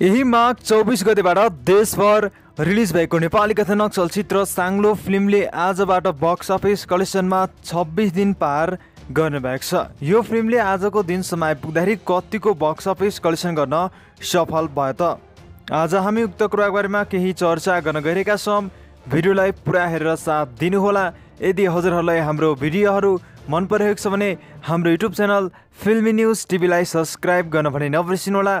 यही माघ चौबिस गतेबाट देशभर रिलिज भएको नेपाली कथानक चलचित्र साङ्लो फिल्मले आजबाट बक्स अफिस कलेक्सनमा छब्बिस दिन पार गर्ने भएको छ। यो फिल्मले आजको दिनसम्म आइपुग्दाखेरि कतिको बक्स अफिस कलेक्सन गर्न सफल भयो त। आज हामी उक्त कुराबारेमा केही चर्चा गर्न गइरहेका छौँ। भिडियोलाई पुरा हेरेर साथ दिनुहोला। यदि हजुरहरूलाई हाम्रो भिडियोहरू मन परेको छ भने हाम्रो युट्युब च्यानल फिल्मी न्युज टिभीलाई सब्सक्राइब गर्न भने नबिर्सिनुहोला।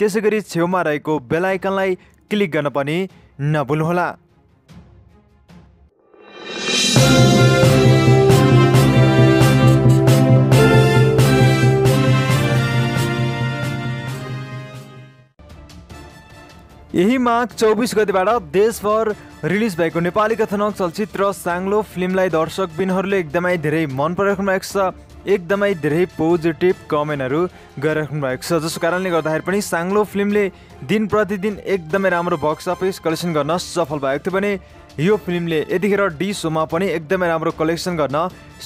त्यसै गरी छेउमा रहेको बेलायकनलाई क्लिक गर्न पनि नभुल्नुहोला। यही माघ चौबिस गतिबाट देशभर रिलिज भएको नेपाली कथानक चलचित्र साङ्लो फिल्मलाई दर्शकबिनहरूले एकदमै धेरै मन पराइराख्नु भएको छ। एकदमै धेरै पोजिटिभ कमेन्टहरू गरिराख्नु भएको छ। जसको कारणले गर्दाखेरि पनि साङ्लो फिल्मले दिन प्रतिदिन एकदमै राम्रो बक्स अफिस कलेक्सन गर्न सफल भएको थियो भने यो फिल्मले यतिखेर डी सोमा पनि एकदमै राम्रो कलेक्सन गर्न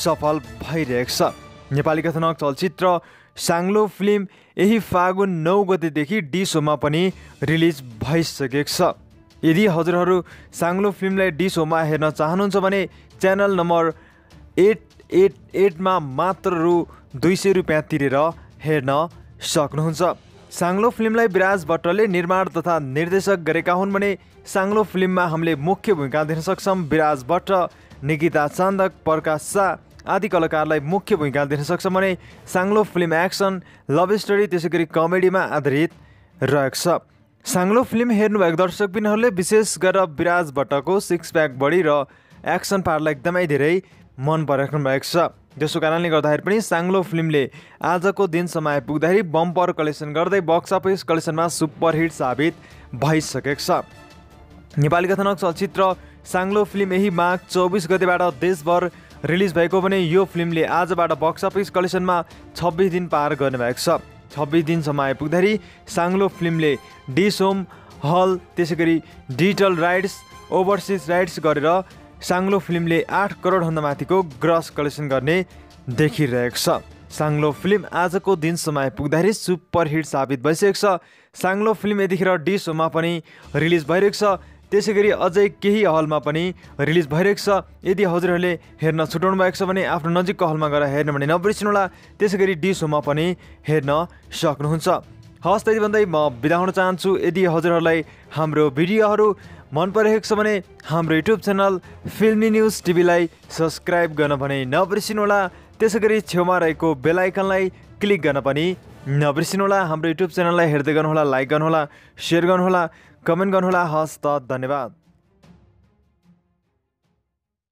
सफल भइरहेको छ। नेपाली कथानक चलचित्र साङ्लो फिल्म यही फागुन नौ गतेदेखि डी सोमा पनि रिलिज भइसकेको छ। यदि हजुरहरू साङ्लो फिल्मलाई डी सोमा हेर्न चाहनुहुन्छ भने च्यानल नम्बर एट एट एटमा मात्र रु दुई सय रुपियाँ तिरेर हेर्न सक्नुहुन्छ। साङ्लो फिल्मलाई विराज भट्टले निर्माण तथा निर्देशक गरेका हुन् भने साङ्लो फिल्ममा हामीले मुख्य भूमिका देख्न सक्छौँ। विराज भट्ट निकिता चान्दक प्रकाश शाह आदि कलाकारलाई मुख्य भूमिका देख्न सक्छौँ भने Sanglo film action love story त्यसै गरी कमेडीमा आधारित रहेको छ। साङ्लो फिल्म हेर्नुभएको दर्शकबिनहरूले विशेष गरेर विराज भट्टको सिक्स प्याक बडी र एक्सन पार्टलाई एकदमै धेरै मन पराइराख्नु भएको छ। जसको कारणले गर्दाखेरि पनि साङ्लो फिल्मले आजको दिनसम्म आइपुग्दाखेरि बम्पर कलेक्सन गर्दै बक्स अफिस कलेक्सनमा सुपरहिट साबित भइसकेको छ। नेपाली कथानक चलचित्र साङ्लो फिल्म यही माघ चौबिस गतिबाट देशभर रिलिज भएको भने यो फिल्मले आजबाट बक्स अफिस कलेक्सनमा छब्बिस दिन पार गर्ने भएको छ। छब्बिस दिनसम्म आइपुग्दाखेरि साङ्लो फिल्मले डिस होम हल त्यसै गरी डिजिटल राइड्स ओभरसिज राइड्स गरेर साङ्लो फिल्मले आठ करोडभन्दा माथिको ग्रस कलेक्सन गर्ने देखिरहेको छ। साङ्लो फिल्म आजको दिनसम्म सुपर हिट साबित भइसकेको छ। साङ्लो फिल्म यतिखेर डिसोमा पनि रिलिज भइरहेको छ। त्यसै गरी अझै केही हलमा पनि रिलिज भइरहेको छ। यदि हजुरहरूले हेर्न छुटाउनु भएको छ भने आफ्नो नजिकको हलमा गएर हेर्न भने नबिर्सिनुहोला। त्यसै गरी डी सोमा पनि हेर्न सक्नुहुन्छ। हस् त्यति भन्दै म बिदा हुन चाहन्छु। यदि हजुरहरूलाई हाम्रो भिडियोहरू मन परेको छ भने हाम्रो युट्युब च्यानल फिल्मी न्युज टिभीलाई सब्सक्राइब गर्न भने नबिर्सिनुहोला। त्यसै गरी छेउमा रहेको बेलायकनलाई क्लिक गर्न पनि नबिर्सिनुहोला। हाम्रो युट्युब च्यानललाई हेर्दै गर्नुहोला लाइक गर्नुहोला सेयर गर्नुहोला कमेन्ट गर्नुहोला। हस् त धन्यवाद।